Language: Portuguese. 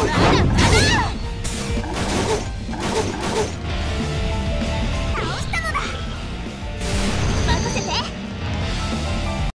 Olha!